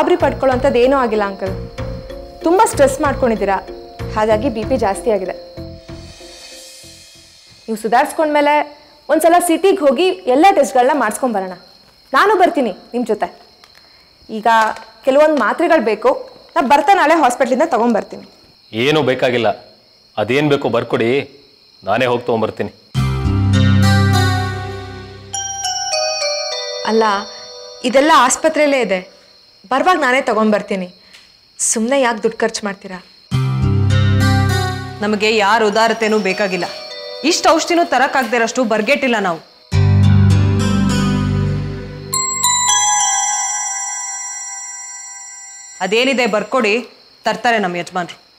ಗಾಬರಿ ಪಡ್ಕೊಳ್ಳೋಂಥದ್ದು ಏನೂ ಆಗಿಲ್ಲ ಅಂಕಲ್ ತುಂಬ ಸ್ಟ್ರೆಸ್ ಮಾಡ್ಕೊಂಡಿದ್ದೀರಾ? ಹಾಗಾಗಿ ಬಿ ಪಿ ಜಾಸ್ತಿ ಆಗಿದೆ. ನೀವು ಸುಧಾರಿಸ್ಕೊಂಡ್ಮೇಲೆ ಒಂದ್ಸಲ ಸಿಟಿಗೆ ಹೋಗಿ ಎಲ್ಲ ಟೆಸ್ಟ್ಗಳನ್ನ ಮಾಡಿಸ್ಕೊಂಬರೋಣ ನಾನು ಬರ್ತೀನಿ ನಿಮ್ಮ ಜೊತೆ. ಈಗ ಕೆಲವೊಂದು ಮಾತ್ರೆಗಳು ಬೇಕು. ನಾನು ಬರ್ತಾ ನಾಳೆ ಹಾಸ್ಪಿಟ್ಲಿಂದ ತೊಗೊಂಬರ್ತೀನಿ. ಏನೂ ಬೇಕಾಗಿಲ್ಲ. ಅದೇನು ಬೇಕೋ ಬರ್ಕೊಡಿ. ನಾನೇ ಹೋಗಿ ತೊಗೊಂಬರ್ತೀನಿ. ಅಲ್ಲ ಇದೆಲ್ಲ ಆಸ್ಪತ್ರೆಯಲ್ಲೇ ಇದೆ. ಬರುವಾಗ ನಾನೇ ತಗೊಂಡ್ಬರ್ತೀನಿ. ಸುಮ್ಮನೆ ಯಾಕೆ ದುಡ್ಡು ಖರ್ಚು ಮಾಡ್ತೀರಾ? ನಮಗೆ ಯಾರ ಉದಾರತೆನೂ ಬೇಕಾಗಿಲ್ಲ. ಇಷ್ಟು ಔಷಧಿನೂ ಬರ್ಗೆಟ್ ಬರ್ಗೆಟ್ಟಿಲ್ಲ ನಾವು. ಅದೇನಿದೆ ಬರ್ಕೊಡಿ, ತರ್ತಾರೆ ನಮ್ಮ ಯಜಮಾನ್ರು.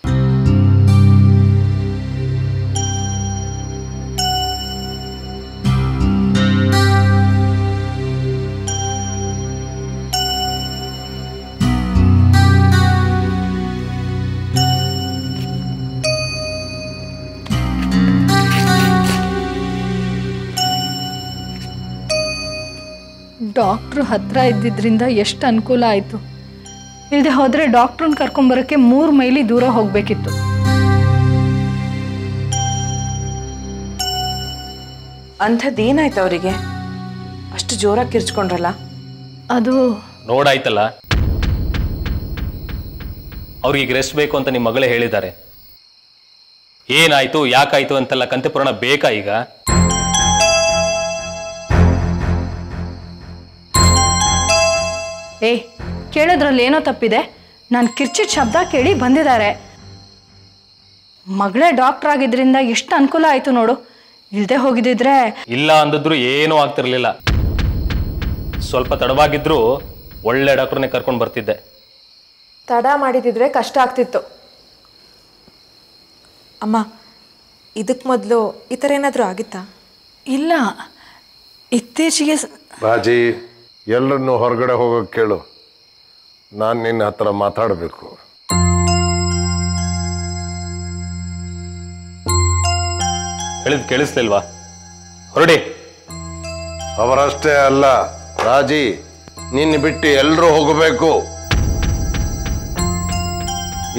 ಡಾಕ್ಟ್ರು ಹತ್ರ ಇದ್ದಿದ್ದರಿಂದ ಎಷ್ಟು ಅನುಕೂಲ ಆಯಿತು. ಇಲ್ಲದೆ ಹೋದರೆ ಡಾಕ್ಟ್ರನ್ನ ಕರ್ಕೊಂಬರೋಕ್ಕೆ ಮೂರು ಮೈಲಿ ದೂರ ಹೋಗಬೇಕಿತ್ತು. ಅಂಥದ್ದೇನಾಯ್ತು ಅವರಿಗೆ? ಅಷ್ಟು ಜೋರಾಗಿ ಕಿರ್ಚ್ಕೊಂಡ್ರಲ್ಲ? ಅದು ನೋಡಾಯ್ತಲ್ಲ. ಅವ್ರಿಗೆ ರೆಸ್ಟ್ ಬೇಕು ಅಂತ ನಿಮ್ಮ ಮಗಳೇ ಹೇಳಿದ್ದಾರೆ. ಏನಾಯ್ತು ಯಾಕಾಯ್ತು ಅಂತೆಲ್ಲ ಕಂತೆಪುರಾಣ ಬೇಕಾ ಈಗ? ಏ ಕೇಳೋದ್ರಲ್ಲಿ ಏನೋ ತಪ್ಪಿದೆ. ನಾನು ಕಿರ್ಚಿಟ್ ಶಬ್ದ ಕೇಳಿ ಬಂದಿದ್ದಾರೆ. ಮಗಳೇ ಡಾಕ್ಟರ್ ಆಗಿದ್ರಿಂದ ಎಷ್ಟು ಅನುಕೂಲ ಆಯಿತು ನೋಡು. ಇಲ್ದೆ ಹೋಗಿದ್ದಿದ್ರೆ ಇಲ್ಲ ಅಂದಿದ್ರು ಏನೂ ಆಗ್ತಿರ್ಲಿಲ್ಲ. ಸ್ವಲ್ಪ ತಡವಾಗಿದ್ರು ಒಳ್ಳೆ ಡಾಕ್ಟ್ರನ್ನೇ ಕರ್ಕೊಂಡು ಬರ್ತಿದ್ದೆ. ತಡ ಮಾಡಿದಿದ್ರೆ ಕಷ್ಟ ಆಗ್ತಿತ್ತು. ಅಮ್ಮ ಇದಕ್ಕೆ ಮೊದಲು ಈ ಥರ ಏನಾದರೂ ಆಗಿತ್ತಾ? ಇಲ್ಲ. ಇತ್ತೀಚೆಗೆ ರಾಜಿ ಎಲ್ಲರನ್ನು ಹೊರಗಡೆ ಹೋಗೋಕ್ಕೆ ಕೇಳು. ನಾನು ನಿನ್ನ ಹತ್ರ ಮಾತಾಡಬೇಕು. ಹೇಳಿದ್ ಕೇಳಿಸ್ಲಿಲ್ವಾ? ಹೊರಡಿ. ಅವರಷ್ಟೇ ಅಲ್ಲ ರಾಜಿ ನಿನ್ನ ಬಿಟ್ಟು ಎಲ್ಲರೂ ಹೋಗಬೇಕು.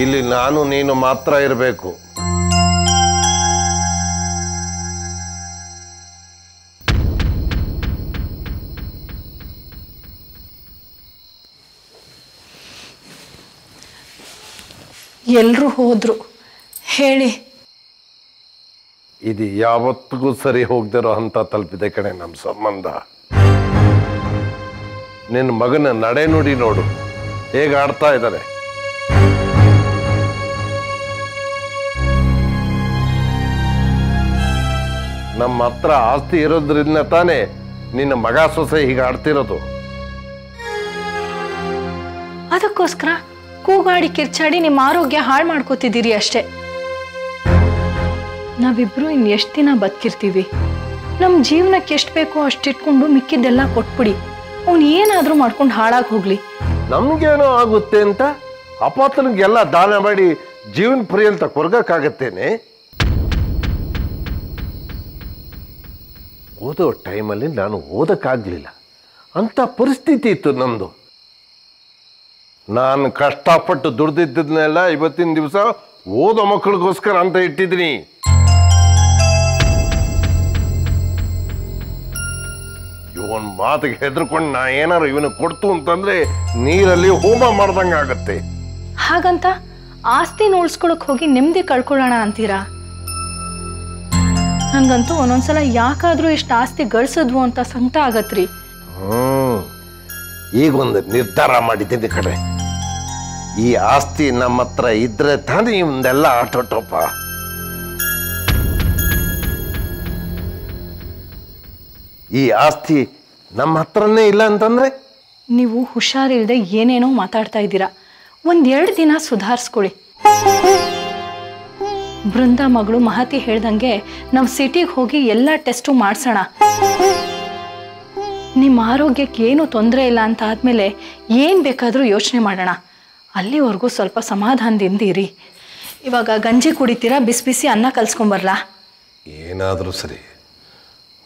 ಇಲ್ಲಿ ನಾನು ನೀನು ಮಾತ್ರ ಇರಬೇಕು. ಎಲ್ಲರೂ ಹೋದ್ರು. ಹೇಳಿ. ಇದು ಯಾವತ್ತಿಗೂ ಸರಿ ಹೋಗ್ದಿರೋ ಹಂತ ತಲುಪಿದೆ ಕಣೆ ನಮ್ಮ ಸಂಬಂಧ. ನಿನ್ನ ಮಗನ ನಡೆ ನುಡಿ ನೋಡು. ಹೇಗೆ ಆಡ್ತಾ ಇದ್ದಾರೆ ನಮ್ಮ ಹತ್ರ ಆಸ್ತಿ ಇರೋದ್ರಿಂದ ತಾನೇ ನಿನ್ನ ಮಗ ಸೊಸೆ ಹೀಗೆ ಆಡ್ತಿರೋದು. ಅದಕ್ಕೋಸ್ಕರ ಕೂಗಾಡಿ ಕಿರ್ಚಾಡಿ ನಿಮ್ಮ ಆರೋಗ್ಯ ಹಾಳು ಮಾಡ್ಕೋತಿದ್ದೀರಿ ಅಷ್ಟೇ. ನಾವಿಬ್ರು ಇನ್ ಎಷ್ಟು ದಿನ ಬದುಕಿರ್ತೀವಿ? ನಮ್ಮ ಜೀವನಕ್ಕೆ ಎಷ್ಟು ಬೇಕೋ ಅಷ್ಟಿಟ್ಕೊಂಡು ಮಿಕ್ಕಿದ್ದೆಲ್ಲ ಕೊಟ್ಬಿಡಿ. ಅವ್ನು ಏನಾದರೂ ಮಾಡ್ಕೊಂಡು ಹಾಳಾಗಿ ಹೋಗ್ಲಿ. ನಮ್ಗೇನೋ ಆಗುತ್ತೆ ಅಂತ ಅಪಾತನಿಗೆಲ್ಲ ದಾನ ಮಾಡಿ ಜೀವನ ಪರ್ಯಂತ ಕೊರಗಕ್ಕಾಗತ್ತೇನೆ? ಓದೋ ಟೈಮಲ್ಲಿ ನಾನು ಓದಕ್ಕಾಗಲಿಲ್ಲ. ಅಂಥ ಪರಿಸ್ಥಿತಿ ಇತ್ತು ನಮ್ಮದು ನಾನು ಕಷ್ಟಪಟ್ಟು ದುಡ್ದಿದ್ದನ್ನೆಲ್ಲ ಇವತ್ತಿನ ದಿವಸ ಓದೋ ಮಕ್ಕಳಿಗೋಸ್ಕರ ಅಂತ ಇಟ್ಟಿದ್ದೀನಿ. ಇವನ್ ಮಾತಿಗೆ ಹೆದರ್ಕೊಂಡು ನಾ ಏನಾರು ಇವನು ಕೊಡ್ತು ಅಂತಂದ್ರೆ ನೀರಲ್ಲಿ ಹೋಮ ಮಾಡ್ದಂಗೆ ಆಗತ್ತೆ. ಹಾಗಂತ ಆಸ್ತಿನ ಉಳಿಸ್ಕೊಳಕ್ ಹೋಗಿ ನೆಮ್ಮದಿ ಕಳ್ಕೊಳ್ಳೋಣ ಅಂತೀರಾ? ನಂಗಂತೂ ಒಂದೊಂದ್ಸಲ ಯಾಕಾದ್ರೂ ಇಷ್ಟು ಆಸ್ತಿ ಗಳಿಸಿದ್ವು ಅಂತ ಸಂಕಟ ಆಗತ್ರಿ. ಹ್ಮ್ ಈಗೊಂದು ನಿರ್ಧಾರ ಮಾಡಿದ್ದೀನಿ ಕಡೆ ಈ ಆಸ್ತಿ ನಮ್ಮ ಹತ್ರ ಇದ್ರೆ ತಾನೇ ಇವಂದೆಲ್ಲ ಆಟೋಟೋಪ ಈ ಆಸ್ತಿ ನಮ್ಮ ಹತ್ರನೇ ಇಲ್ಲ ಅಂತಂದ್ರೆ? ನೀವು ಹುಷಾರಿಲ್ಲದೆ ಏನೇನೋ ಮಾತಾಡ್ತಾ ಇದ್ದೀರಾ. ಒಂದೆರಡು ದಿನ ಸುಧಾರಿಸ್ಕೊಳ್ಳಿ. ಬೃಂದ ಮಗಳು ಮಹತಿ ಹೇಳ್ದಂಗೆ ನಾವು ಸಿಟಿಗೆ ಹೋಗಿ ಎಲ್ಲ ಟೆಸ್ಟು ಮಾಡಿಸೋಣ. ನಿಮ್ಮ ಆರೋಗ್ಯಕ್ಕೆ ಏನು ತೊಂದರೆ ಇಲ್ಲ ಅಂತ ಆದಮೇಲೆ ಏನು ಬೇಕಾದರೂ ಯೋಚನೆ ಮಾಡೋಣ. ಅಲ್ಲಿವರೆಗೂ ಸ್ವಲ್ಪ ಸಮಾಧಾನದಿಂದ ಇರಿ ಇವಾಗ ಗಂಜಿ ಕುಡಿತೀರಾ ಬಿಸಿ ಬಿಸಿ ಅನ್ನ ಕಲ್ಸ್ಕೊಂಬರ್ಲಾ ಏನಾದರೂ ಸರಿ.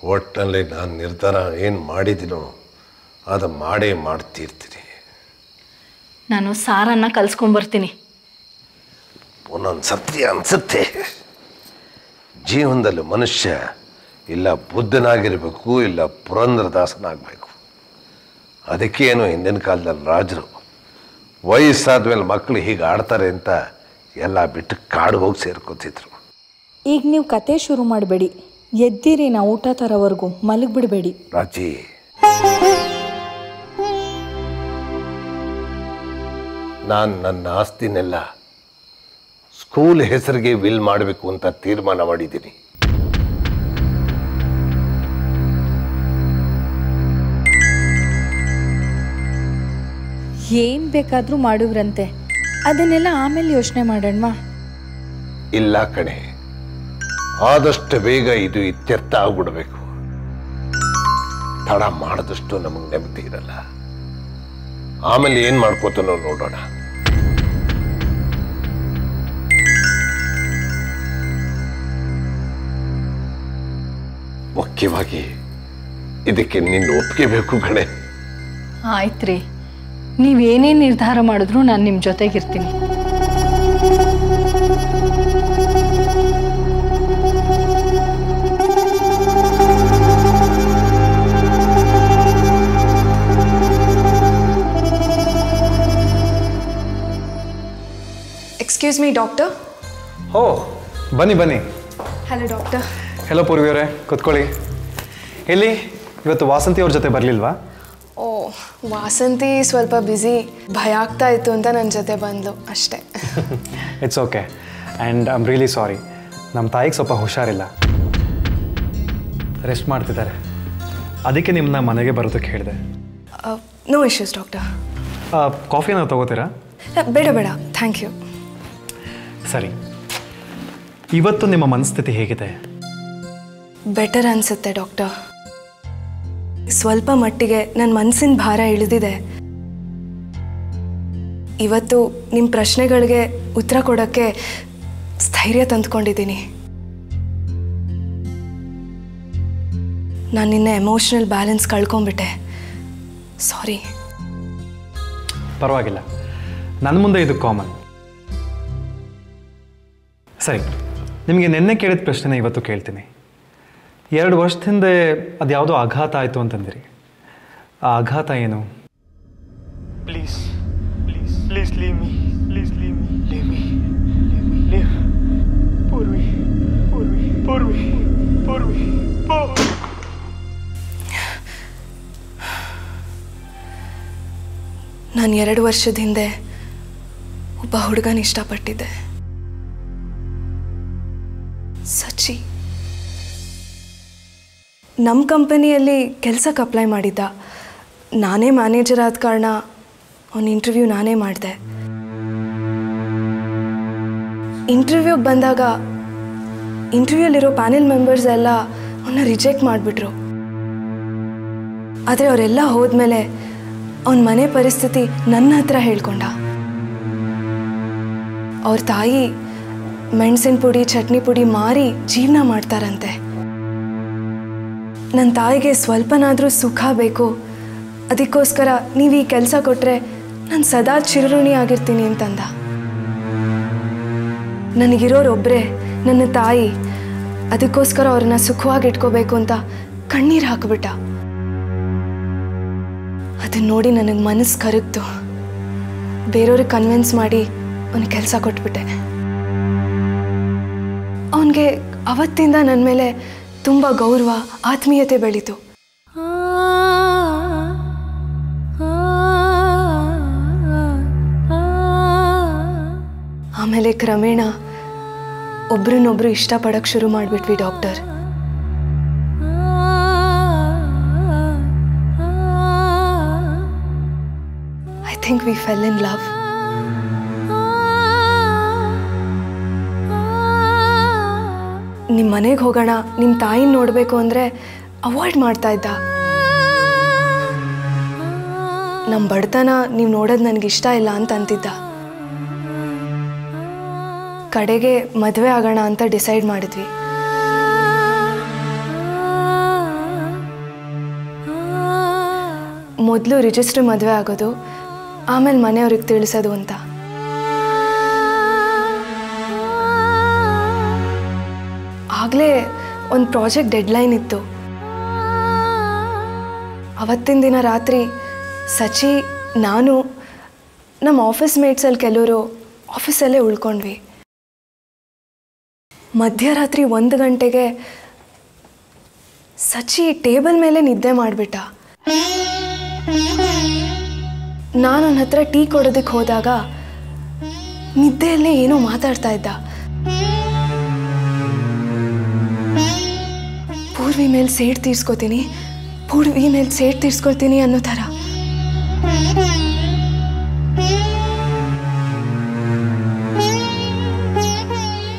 ಒಟ್ಟಿನಲ್ಲಿ ನಾನು ನಿರ್ಧಾರ ಏನು ಮಾಡಿದ್ದೀನೋ ಅದು ಮಾಡೇ ಮಾಡ್ತಿರ್ತೀನಿ. ನಾನು ಸಾರನ್ನ ಕಲ್ಸ್ಕೊಂಬರ್ತೀನಿ ಒಂದೊಂದು ಸತ್ಯ ಅನಿಸುತ್ತೆ. ಜೀವನದಲ್ಲಿ ಮನುಷ್ಯ ಇಲ್ಲ ಬುದ್ಧನಾಗಿರಬೇಕು ಇಲ್ಲ ಪುರಂದ್ರದಾಸನಾಗಬೇಕು. ಅದಕ್ಕೇನು ಹಿಂದಿನ ಕಾಲದಲ್ಲಿ ರಾಜರು ವಯಸ್ಸಾದ್ಮೇಲೆ ಮಕ್ಕಳು ಹೀಗೆ ಆಡ್ತಾರೆ ಅಂತ ಎಲ್ಲ ಬಿಟ್ಟು ಕಾಡು ಹೋಗಿ ಸೇರ್ಕೊತಿದ್ರು. ಈಗ ನೀವು ಕತೆ ಶುರು ಮಾಡಬೇಡಿ. ಎದ್ದಿರಿ ನಾ ಊಟ ತರೋವರೆಗೂ ಮಲಗಿಬಿಡಬೇಡಿ. ರಾಜಿ. ನಾನು ನನ್ನ ಆಸ್ತಿನೆಲ್ಲ ಸ್ಕೂಲ್ ಹೆಸರಿಗೆ ವಿಲ್ ಮಾಡಬೇಕು ಅಂತ ತೀರ್ಮಾನ ಮಾಡಿದ್ದೀನಿ. ಏನು ಬೇಕಾದರೂ ಮಾಡುವ್ರಂತೆ. ಅದನ್ನೆಲ್ಲ ಆಮೇಲೆ ಯೋಚನೆ ಮಾಡೋಣವಾ? ಇಲ್ಲ ಕಣೆ. ಆದಷ್ಟು ಬೇಗ ಇದು ಇತ್ಯರ್ಥ ಆಗ್ಬಿಡ್ಬೇಕು. ತಡ ಮಾಡಿದಷ್ಟು ನಮಗೆ ನೆಮ್ಮದಿ ಇರಲ್ಲ. ಆಮೇಲೆ ಏನ್ ಮಾಡ್ಕೋತಾನೋ ನೋಡೋಣ. ಮುಖ್ಯವಾಗಿ ಇದಕ್ಕೆ ನಿನ್ನ ಒಪ್ಪಿಗೆ ಬೇಕು ಕಣೆ. ಆಯ್ತು ರೀ ನೀವೇನೇನು ನಿರ್ಧಾರ ಮಾಡಿದ್ರು ನಾನು ನಿಮ್ಮ ಜೊತೆಗಿರ್ತೀನಿ. ಎಕ್ಸ್ಕ್ಯೂಸ್ ಮೀ ಡಾಕ್ಟರ್ ಓ ಬನ್ನಿ ಬನ್ನಿ. ಹಲೋ ಡಾಕ್ಟರ್ ಹಲೋ ಪೂರ್ವಿಯವರೇ ಕೂತ್ಕೊಳ್ಳಿ. ಎಲ್ಲಿ? ಇವತ್ತು ವಾಸಂತಿ ಅವ್ರ ಜೊತೆ ಬರಲಿಲ್ವಾ? ವಾಸಂತಿ ಸ್ವಲ್ಪ ಬ್ಯುಸಿ ಭಯ ಆಗ್ತಾ ಇತ್ತು ಅಂತ ನನ್ನ ಜೊತೆ ಬಂದ್ಲು ಅಷ್ಟೇ. It's okay and I'm am really sorry ನಮ್ಮ ತಾಯಿಗೆ ಸ್ವಲ್ಪ ಹುಷಾರಿಲ್ಲ. ರೆಸ್ಟ್ ಮಾಡ್ತಿದ್ದಾರೆ. ಅದಕ್ಕೆ ನಿಮ್ಮನ್ನ ಮನೆಗೆ ಬರೋದಕ್ಕೆ ಹೇಳಿದೆ. ನೋ ಇಶ್ಯೂಸ್ ಡಾಕ್ಟರ್ ಕಾಫಿ ನಾವು ತಗೋತೀರಾ? ಬೇಡ ಬೇಡ. ಥ್ಯಾಂಕ್ ಯು ಸರಿ. ಇವತ್ತು ನಿಮ್ಮ ಮನಸ್ಥಿತಿ ಹೇಗಿದೆ? ಬೆಟರ್ ಅನಿಸುತ್ತೆ ಡಾಕ್ಟರ್ ಸ್ವಲ್ಪ ಮಟ್ಟಿಗೆ ನನ್ನ ಮನಸ್ಸಿನ ಭಾರ ಇಳಿದಿದೆ. ಇವತ್ತು ನಿಮ್ಮ ಪ್ರಶ್ನೆಗಳಿಗೆ ಉತ್ತರ ಕೊಡೋಕ್ಕೆ ಸ್ಥೈರ್ಯ ತಂದ್ಕೊಂಡಿದ್ದೀನಿ. ನಾನು ನಿನ್ನೆ ಎಮೋಷ್ನಲ್ ಬ್ಯಾಲೆನ್ಸ್ ಕಳ್ಕೊಂಬಿಟ್ಟೆ ಸಾರಿ ಪರವಾಗಿಲ್ಲ. ನನ್ನ ಮುಂದೆ ಇದು ಕಾಮನ್ ಸರಿ, ನಿಮಗೆ ನಿನ್ನೆ ಕೇಳಿದ ಪ್ರಶ್ನೆನ ಇವತ್ತು ಕೇಳ್ತೀನಿ. ಎರಡು ವರ್ಷದ ಹಿಂದೆ ಅದು ಯಾವುದೋ ಆಘಾತ ಆಯಿತು ಅಂತಂದಿರಿ ಆ ಆಘಾತ ಏನು please please please leave me. Please leave me. Leave me. Leave me. Leave. Purvi. Purvi. Purvi. ನಾನು ಎರಡು ವರ್ಷದ ಹಿಂದೆ ಒಬ್ಬ ಹುಡುಗನ ಇಷ್ಟಪಟ್ಟಿದ್ದೆ ನಮ್ಮ ಕಂಪನಿಯಲ್ಲಿ ಕೆಲಸಕ್ಕೆ ಅಪ್ಲೈ ಮಾಡಿದ್ದ. ನಾನೇ ಮ್ಯಾನೇಜರ್ ಆದ ಕಾರಣ ಅವನ ಇಂಟರ್ವ್ಯೂ ನಾನೇ ಮಾಡಿದೆ. ಇಂಟರ್ವ್ಯೂಗೆ ಬಂದಾಗ ಇಂಟರ್ವ್ಯೂಲಿರೋ ಪ್ಯಾನೆಲ್ ಮೆಂಬರ್ಸ್ ಎಲ್ಲ ಅವನ್ನ ರಿಜೆಕ್ಟ್ ಮಾಡಿಬಿಟ್ರು. ಆದರೆ ಅವರೆಲ್ಲ ಹೋದ್ಮೇಲೆ ಅವನ ಮನೆ ಪರಿಸ್ಥಿತಿ ನನ್ನ ಹತ್ರ ಹೇಳ್ಕೊಂಡ. ಅವ್ರ ತಾಯಿ ಮೆಣಸಿನ ಪುಡಿ ಚಟ್ನಿ ಪುಡಿ ಮಾರಿ ಜೀವನ ಮಾಡ್ತಾರಂತೆ. ನನ್ನ ತಾಯಿಗೆ ಸ್ವಲ್ಪನಾದರೂ ಸುಖ ಬೇಕು. ಅದಕ್ಕೋಸ್ಕರ ನೀವು ಈ ಕೆಲಸ ಕೊಟ್ಟರೆ ನಾನು ಸದಾ ಚಿರಋಣಿ ಆಗಿರ್ತೀನಿ ಅಂತಂದ. ನನಗಿರೋರೊಬ್ಬರೇ ನನ್ನ ತಾಯಿ, ಅದಕ್ಕೋಸ್ಕರ ಅವ್ರನ್ನ ಸುಖವಾಗಿ ಇಟ್ಕೋಬೇಕು ಅಂತ ಕಣ್ಣೀರು ಹಾಕ್ಬಿಟ್ಟ. ಅದನ್ನ ನೋಡಿ ನನಗೆ ಮನಸ್ಸು ಕರಗ್ತು. ಬೇರೆಯವ್ರಿಗೆ ಕನ್ವಿನ್ಸ್ ಮಾಡಿ ಅವನಿಗೆ ಕೆಲಸ ಕೊಟ್ಬಿಟ್ಟೆ. ಅವನಿಗೆ ಅವತ್ತಿಂದ ನನ್ನ ಮೇಲೆ ತುಂಬ ಗೌರವ ಆತ್ಮೀಯತೆ ಬೆಳೀತು ಆಮೇಲೆ ಕ್ರಮೇಣ ಒಬ್ರನ್ನೊಬ್ರು ಇಷ್ಟಪಡಕ್ಕೆ ಶುರು ಮಾಡಿಬಿಟ್ವಿ doctor I think we fell in love ನಿಮ್ಮ ಮನೆಗೆ ಹೋಗೋಣ ನಿಮ್ಮ ತಾಯಿನ ನೋಡಬೇಕು ಅಂದರೆ ಅವಾಯ್ಡ್ ಮಾಡ್ತಾ ಇದ್ದ. ನಮ್ಮ ಬಡತನ ನೀವು ನೋಡೋದು ನನಗೆ ಇಷ್ಟ ಇಲ್ಲ ಅಂತ ಅಂತಿದ್ದ. ಕಡೆಗೆ ಮದುವೆ ಆಗೋಣ ಅಂತ ಡಿಸೈಡ್ ಮಾಡಿದ್ವಿ. ಮೊದಲು ರಿಜಿಸ್ಟ್ರ್ ಮದುವೆ ಆಗೋದು, ಆಮೇಲೆ ಮನೆಯವ್ರಿಗೆ ತಿಳಿಸೋದು ಅಂತ. ಆಗಲೇ ಒಂದು ಪ್ರಾಜೆಕ್ಟ್ ಡೆಡ್ಲೈನ್ ಇತ್ತು. ಅವತ್ತಿನ ದಿನ ರಾತ್ರಿ ಸಚಿ, ನಾನು ನಮ್ಮ ಆಫೀಸ್ ಮೇಟ್ಸಲ್ಲಿ ಕೆಲವರು ಆಫೀಸಲ್ಲೇ ಉಳ್ಕೊಂಡ್ವಿ. ಮಧ್ಯರಾತ್ರಿ ಒಂದು ಗಂಟೆಗೆ ಸಚಿ ಟೇಬಲ್ ಮೇಲೆ ನಿದ್ದೆ ಮಾಡಿಬಿಟ್ಟ. ನಾನು ಅವನ ಹತ್ರ ಟೀ ಕೊಡೋದಕ್ಕೆ ಹೋದಾಗ ನಿದ್ದೆಯಲ್ಲೇ ಏನೋ ಮಾತಾಡ್ತಾ ಇದ್ದ. ಪೂರ್ವಿ ಮೇಲೆ ಸೇಡ್ ತೀರ್ಸ್ಕೊತೀನಿ. ಪೂರ್ವಿ ಮೇಲೆ ಸೇಡ್ ತೀರ್ಸ್ಕೊಳ್ತೀನಿ ಅನ್ನೋ ಥರ.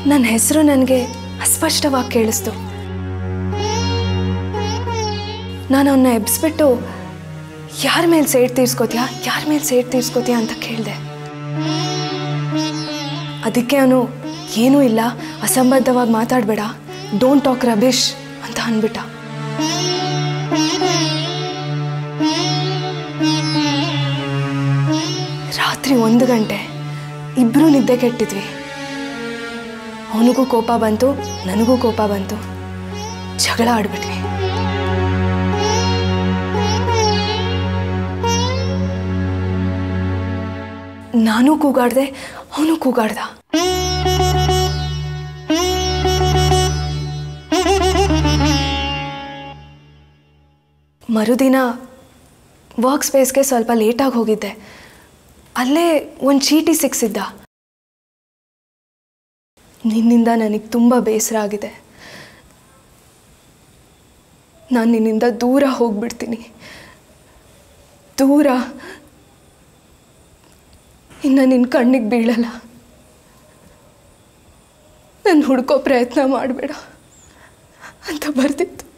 ನನ್ನ ಹೆಸರು ನನಗೆ ಅಸ್ಪಷ್ಟವಾಗಿ ಕೇಳಿಸ್ತು. ನಾನು ಅವನ್ನ ಎಬ್ಸ್ಬಿಟ್ಟು, ಯಾರ ಮೇಲೆ ಸೇಡ್ ತೀರ್ಸ್ಕೋತೀಯಾ? ಯಾರ ಮೇಲೆ ಸೇಡ್ ತೀರ್ಸ್ಕೋತೀಯಾ? ಅಂತ ಕೇಳಿದೆ. ಅದಕ್ಕೆ ಅವನು, ಏನೂ ಇಲ್ಲ, ಅಸಂಬದ್ಧವಾಗಿ ಮಾತಾಡಬೇಡ. ಡೋಂಟ್ ಟಾಕ್ ರಬೇಶ್ ಅಂತ ಅಂದ್ಬಿಟ್ಟ. ರಾತ್ರಿ ಒಂದು ಗಂಟೆ ಇಬ್ಬರೂ ನಿದ್ದೆ ಕೆಟ್ಟಿದ್ವಿ. ಅವನಿಗೂ ಕೋಪ ಬಂತು, ನನಗೂ ಕೋಪ ಬಂತು. ಜಗಳ ಆಡ್ಬಿಟ್ವಿ. ನಾನು ಕೂಗಾಡ್ದೆ, ಅವನು ಕೂಗಾಡ್ದ. ಮರುದಿನ ವರ್ಕ್ ಸ್ಪೇಸ್ಗೆ ಸ್ವಲ್ಪ ಲೇಟಾಗಿ ಹೋಗಿದ್ದೆ. ಅಲ್ಲೇ ಒಂದು ಚೀಟಿ ಸಿಕ್ಸಿದ್ದ. ನಿನ್ನಿಂದ ನನಗೆ ತುಂಬ ಬೇಸರ ಆಗಿದೆ. ನಾನು ನಿನ್ನಿಂದ ದೂರ ಹೋಗ್ಬಿಡ್ತೀನಿ. ದೂರ. ಇನ್ನು ನಿನ್ನ ಕಣ್ಣಿಗೆ ಬೀಳಲ್ಲ. ನಾನು ಹುಡ್ಕೋ ಪ್ರಯತ್ನ ಮಾಡಬೇಡ. ಅಂತ ಬರ್ತಿತ್ತು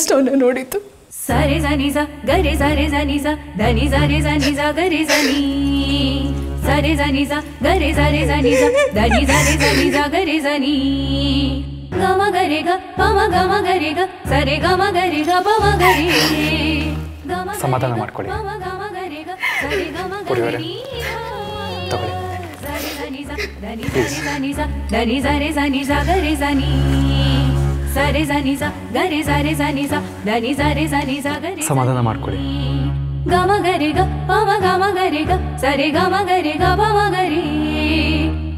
ಅದೇ ನೋಡಿತು ಸರಿ ನೋಡಿದ್ದು. ಸರೆ ಜನಿ ಸ ಗರೆ ಸರೆ ಜನಿ ಸ ಧನಿ ಸರಿ ಸ ಗರೆ ಜನಿ. ಸರಿ ಜನಿ ಸ ಗರೆ ಸರೆ ಜನಿ ಸ ಧನಿ ಸರಿ ಗರೆ ಜನಿ. ಗಮ ಗರಿ ಗ ಪಮ ಗಮ ಗರೆ ಗ ಸರಿ ಗಮ ಗರಿ ಗ ಪಮ ಗರಿ ಸಮಾಧಾನ ಮಾಡ್ಕೊಳ್ಳಿ. ತಗೊಳ್ಳಿ. ಸಮಾಧಾನ ಮಾಡ್ಕೊಳ್ಳಿ ಗಮ ಗರೆ ಗ ಪಮ ಗಮ ಗರೆ ಗ ಸರೆ ಗಮ ಗರೆ ಗ ಪಮ ಗರೆ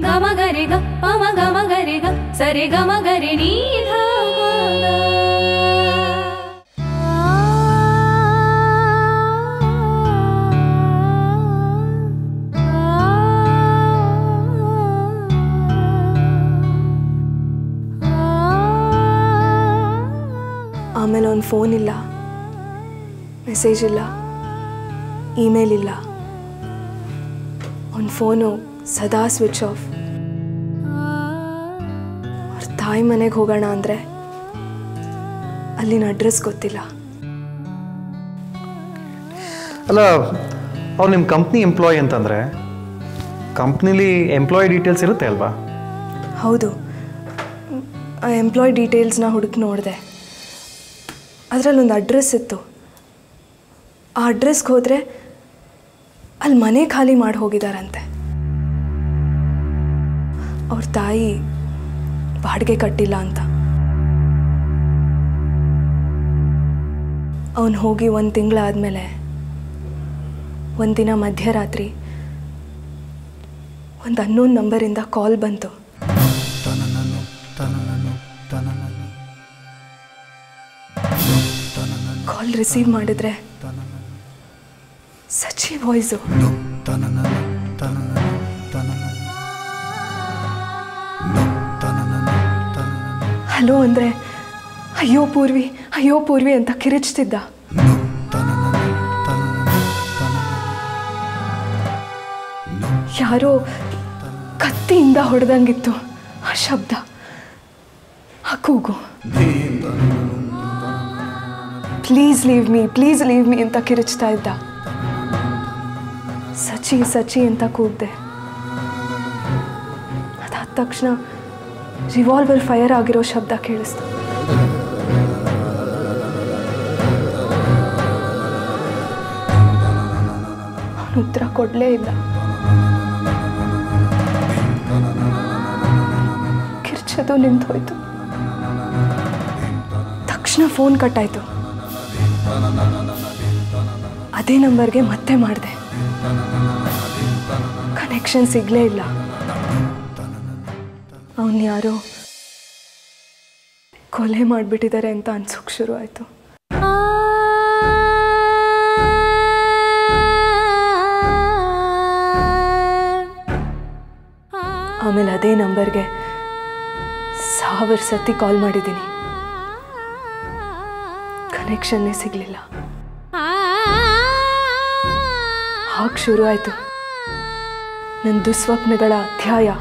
ಗಮ ಗರೆ ಗ ಪಮ ಗಮ ಗರೆ ಗ ಸರೆ ಗಮ ಗರೆ ನೀ ಫೋನ್ ಇಲ್ಲ ಮೆಸೇಜ್ ಇಲ್ಲ ಇಮೇಲ್ ಇಲ್ಲ ಅವನ ಫೋನು ಸದಾ ಸ್ವಿಚ್ ಆಫ್ ಅವ್ರ ತಾಯಿ ಮನೆಗೆ ಹೋಗೋಣ ಅಂದರೆ ಅಲ್ಲಿನ ಅಡ್ರೆಸ್ ಗೊತ್ತಿಲ್ಲ. ಅಲ್ಲ ಅವ್ರು ನಿಮ್ಮ ಕಂಪ್ನಿ ಎಂಪ್ಲಾಯ್ ಅಂತಂದರೆ ಕಂಪ್ನಿಲಿ ಎಂಪ್ಲಾಯ್ ಡೀಟೇಲ್ಸ್ ಇರುತ್ತೆ ಅಲ್ವಾ? ಹೌದು. ಆ ಎಂಪ್ಲಾಯ್ ಡೀಟೇಲ್ಸ್ನ ಹುಡುಕಿ ನೋಡಿದೆ. ಅದರಲ್ಲೊಂದು ಅಡ್ರೆಸ್ ಇತ್ತು. ಆ ಅಡ್ರೆಸ್ಗೆ ಹೋದರೆ ಅಲ್ಲಿ ಮನೆ ಖಾಲಿ ಮಾಡಿ ಹೋಗಿದ್ದಾರಂತೆ ಅವ್ರ ತಾಯಿ ಬಾಡಿಗೆ ಕಟ್ಟಿಲ್ಲ ಅಂತ. ಅವನು ಹೋಗಿ ಒಂದು ತಿಂಗಳಾದಮೇಲೆ ಒಂದಿನ ಮಧ್ಯರಾತ್ರಿ ಒಂದು ಅನ್ನೋನ್ ನಂಬರಿಂದ ಕಾಲ್ ಬಂತು. ಕಾಲ್ ರಿಸೀವ್ ಮಾಡಿದ್ರೆ ಸಚಿ ವಾಯ್ಸು ಹಲೋ ಅಂದ್ರೆ, ಅಯ್ಯೋ ಪೂರ್ವಿ ಅಯ್ಯೋ ಪೂರ್ವಿ ಅಂತ ಕಿರಿಚ್ತಿದ್ದ. ಯಾರೋ ಕತ್ತಿಯಿಂದ ಹೊಡೆದಂಗಿತ್ತು ಆ ಶಬ್ದ, ಆ ಕೂಗು. Please leave me please leave me ಅಂತ ಕಿರಿಚ್ತಾ ಇದ್ದ. ಸಚಿ ಸಚಿ ಅಂತ ಕೂಗ್ದೆ. ಅದಾದ ತಕ್ಷಣ ರಿವಾಲ್ವರ್ ಫೈರ್ ಆಗಿರೋ ಶಬ್ದ ಕೇಳಿಸ್ತು. ಅವನು ಉತ್ತರ ಕೊಡಲೇ ಇಲ್ಲ. ಕಿರ್ಚೋದು ನಿಂತು ಹೋಯ್ತು ತಕ್ಷಣ ಫೋನ್ ಕಟ್ಟಾಯ್ತು ಅದೇ ನಂಬರ್ಗೆ ಮತ್ತೆ ಮಾಡಿದೆ. ಕನೆಕ್ಷನ್ ಸಿಗ್ಲೇ ಇಲ್ಲ. ಅವನ್ ಯಾರೋ ಕೊಲೆ ಮಾಡಿಬಿಟ್ಟಿದ್ದಾರೆ ಅಂತ ಅನ್ಸೋಕ್ ಶುರು ಆಯಿತು. ಆಮೇಲೆ ಅದೇ ನಂಬರ್ಗೆ ಸಾವಿರ ಸತಿ ಕಾಲ್ ಮಾಡಿದ್ದೀನಿ. ಕನೆಕ್ಷನ್ನೇ ಸಿಗಲಿಲ್ಲ. ಹಾಗೆ ಶುರು ಆಯ್ತು. ನನ್ನ ದುಸ್ವಪ್ನಗಳ ಅಧ್ಯಾಯ.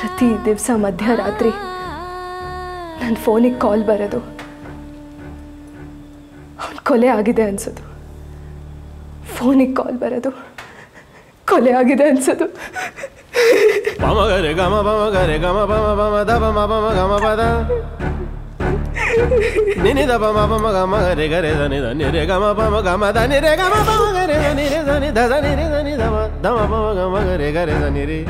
ಪ್ರತಿ ದಿವಸ ಮಧ್ಯರಾತ್ರಿ ನನ್ನ ಫೋನಿಗೆ ಕಾಲ್ ಬರೋದು. ಅವನ ಕೊಲೆ ಆಗಿದೆ ಅನ್ಸೋದು. ಫೋನಿಗೆ ಕಾಲ್ ಬರೋದು. ಕೊಲೆ ಆಗಿದೆ ಅನ್ಸೋದು. ಪಮ ಗರೆ ಗಮ ಪಮ ಗರೆ ಗಮ ಪಮ ಪಮ ದ ಪಮ ಪಮ ಗಮ ಪದ ನಿನಿ ದ ಪಮ ಪಮ ಗಮ ಗರೆ ಗರೆ ದ ನಿ ದ ನಿ ರೆ ಗಮ ಪಮ ಗಮ ದ ನಿ ರೆ ಗಮ ಪಮ ಗರೆ ದ ನಿ ರೆ ದ ನಿ ದ ದ ನಿ ರೆ ದ ನಿ ದ ಮ ದ ಮ ಪಮ ಗಮ ಗರೆ ಗರೆ ದ ನಿ ರೆ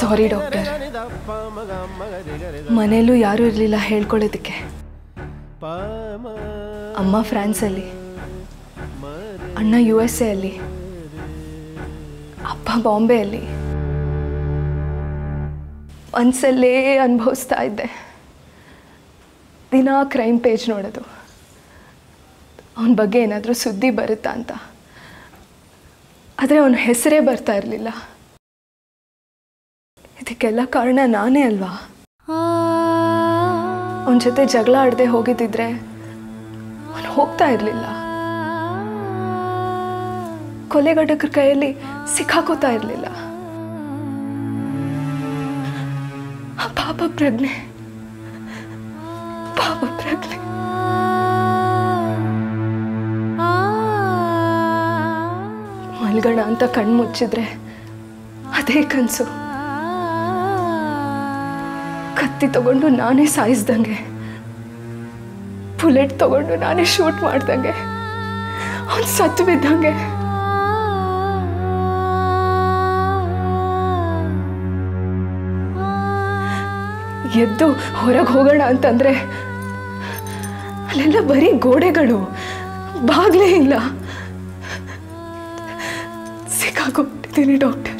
ಸಾರಿ ಡಾಕ್ಟರ್ ಮನೇಲೂ ಯಾರು ಇರಲಿಲ್ಲ ಹೇಳ್ಕೊಳ್ಳೋದಕ್ಕೆ ಅಮ್ಮ ಫ್ರಾನ್ಸಲ್ಲಿ ಅಣ್ಣ ಯು ಎಸ್ ಎ ಅಲ್ಲಿ, ಅಪ್ಪ ಬಾಂಬೆಯಲ್ಲಿ ಮನಸ್ಸಲ್ಲೇ ಅನುಭವಿಸ್ತಾ ಇದ್ದೆ. ದಿನ ಕ್ರೈಮ್ ಪೇಜ್ ನೋಡೋದು. ಅವನ ಬಗ್ಗೆ ಏನಾದರೂ ಸುದ್ದಿ ಬರುತ್ತಾ ಅಂತ. ಆದರೆ ಅವನ ಹೆಸರೇ ಬರ್ತಾ ಇರಲಿಲ್ಲ. ಇದಕ್ಕೆಲ್ಲ ಕಾರಣ ನಾನೇ ಅಲ್ವಾ? ಅವನ ಜೊತೆ ಜಗಳ ಆಡದೆ ಹೋಗಿದ್ದಿದ್ರೆ, ಅವನು ಹೋಗ್ತಾ ಇರಲಿಲ್ಲ. ಕೊಲೆಗಡಕರ ಕೈಯಲ್ಲಿ ಸಿಕ್ಕಾಕೋತಾ ಇರಲಿಲ್ಲ. ಪಾಪ ಪ್ರಜ್ಞೆ. ಪಾಪ ಪ್ರಜ್ಞೆ. ಮಲ್ಗಣ ಅಂತ ಕಣ್ಣು ಮುಚ್ಚಿದ್ರೆ ಅದೇ ಕನಸು. ಕತ್ತಿ ತಗೊಂಡು ನಾನೇ ಸಾಯಿಸ್ದಂಗೆ. ಬುಲೆಟ್ ತಗೊಂಡು ನಾನೇ ಶೂಟ್ ಮಾಡ್ದಂಗೆ. ಅವ್ನು ಸತ್ತು ಬಿದ್ದಂಗೆ. ಎದ್ದು ಹೊರಗೆ ಹೋಗೋಣ ಅಂತಂದ್ರೆ ಅಲ್ಲೆಲ್ಲ ಬರೀ ಗೋಡೆಗಳು ಬಾಗ್ಲೇ ಇಲ್ಲ. ಸಿಕ್ಕಾಕೊಂಡ್ಬಿಟ್ಟಿದ್ದೀನಿ ಡಾಕ್ಟರ್.